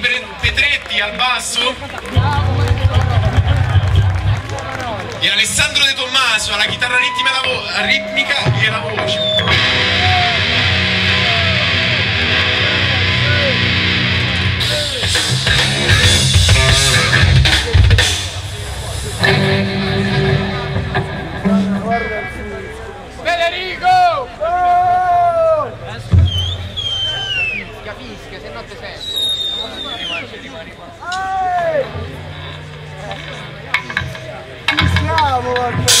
Proietti Petretti al basso. E Alessandro De Tommaso alla chitarra ritmica e alla voce. Federico! Siamo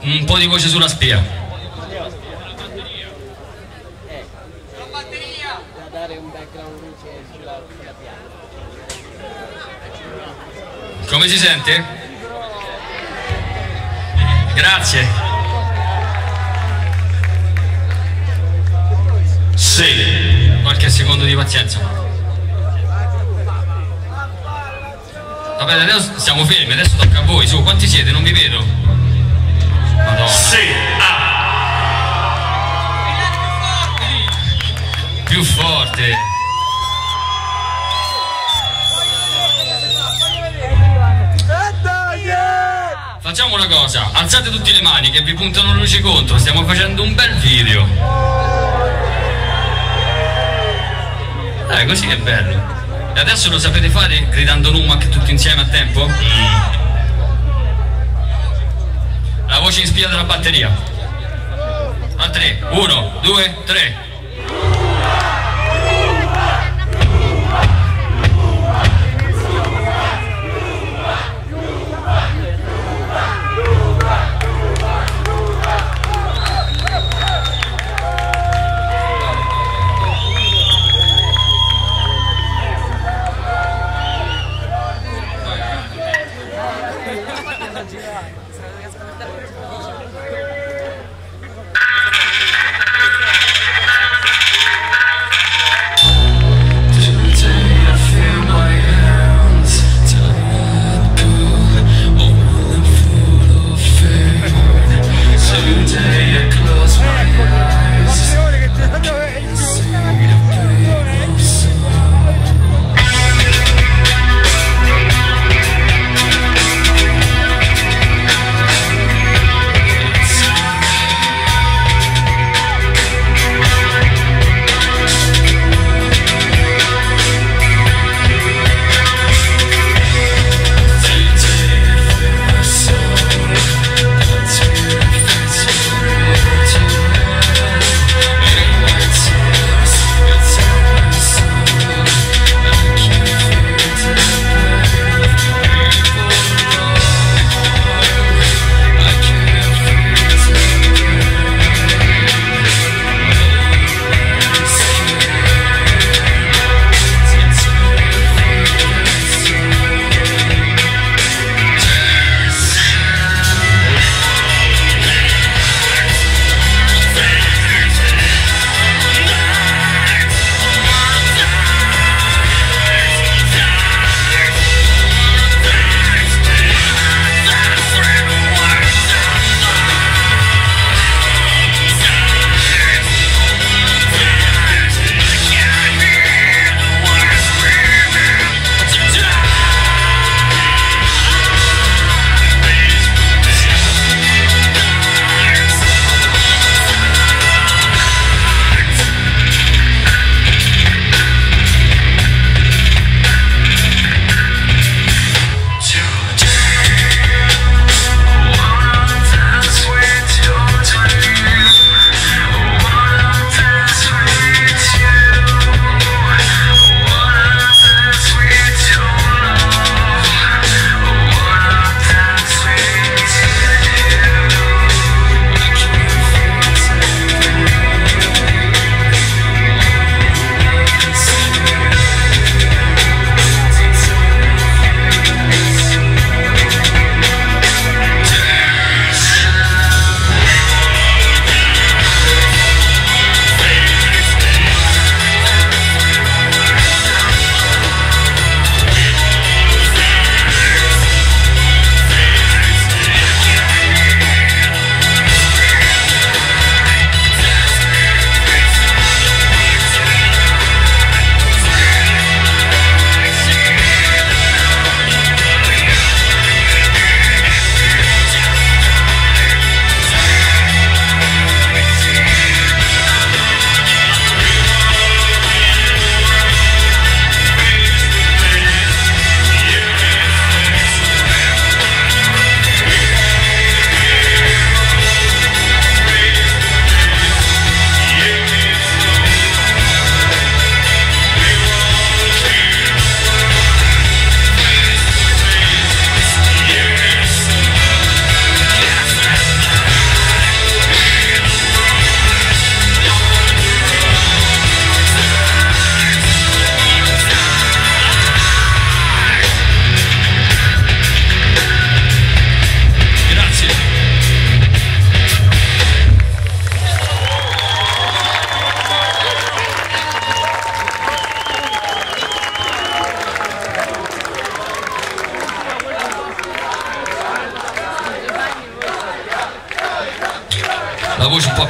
Un po' di voce sulla spia. Da dare un background. Come si sente? Grazie. Sì. Qualche secondo di pazienza. Vabbè, adesso stiamo fermi, adesso tocca a voi, su, quanti siete? Non vi vedo. Madonna. Sì, ah, Più forte. Facciamo una cosa, alzate tutte le mani che vi puntano luci contro, stiamo facendo un bel video. Eh, così è bello. E adesso lo sapete fare gridando Numac tutti insieme a tempo? La voce in spia della batteria. A 3, 1, 2, 3.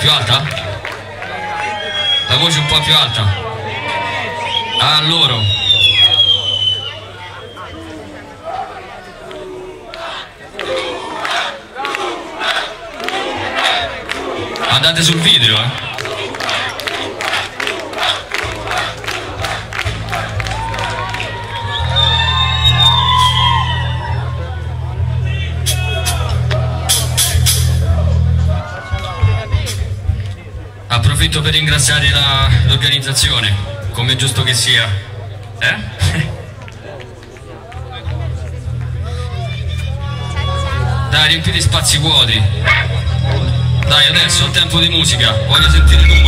Più alta? La voce un po' più alta. A loro. Andate sul video, eh. Approfitto per ringraziare l'organizzazione, come è giusto che sia. Eh? Dai, riempite spazi vuoti. Dai, adesso è tempo di musica, voglio sentire Tumac. State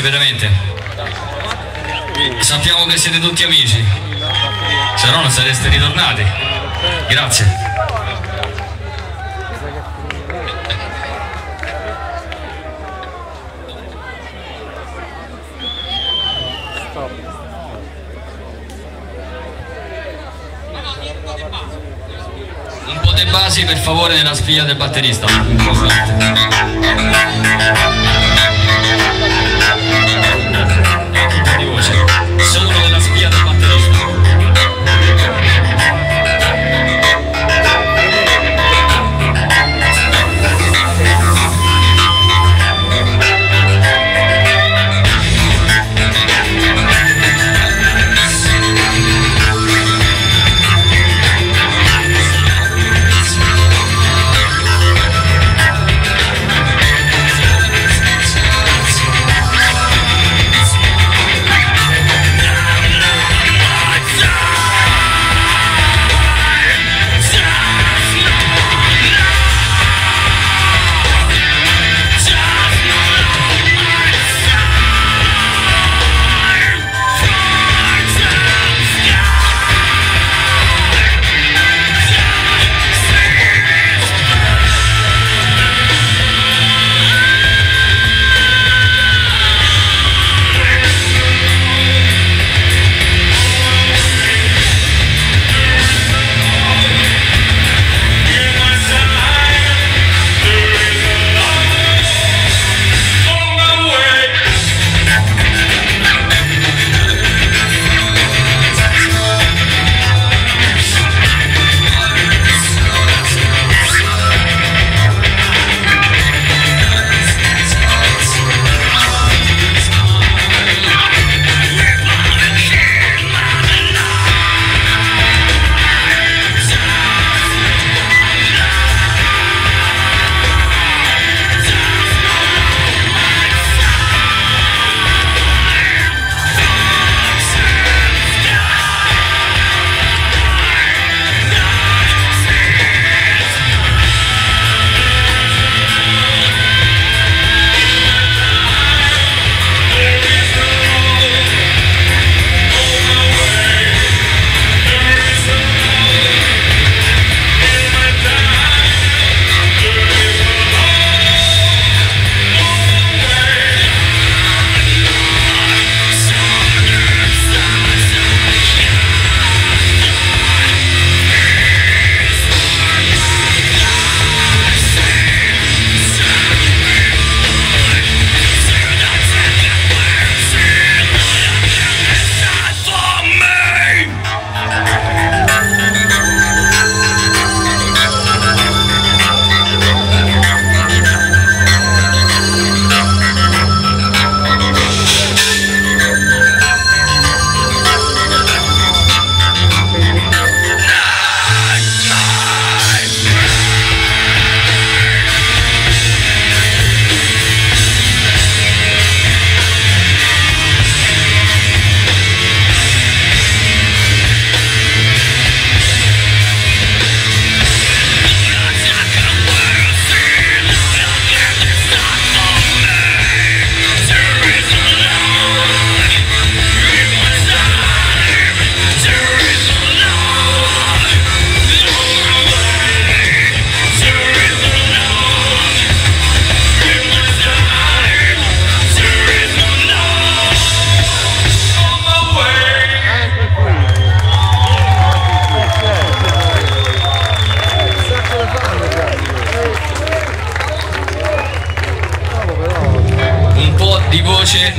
grazie veramente. Sappiamo che siete tutti amici, se no non sareste ritornati. Grazie. Un po' di basi per favore nella spiglia del batterista.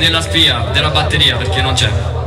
Nella spia della batteria perché non c'è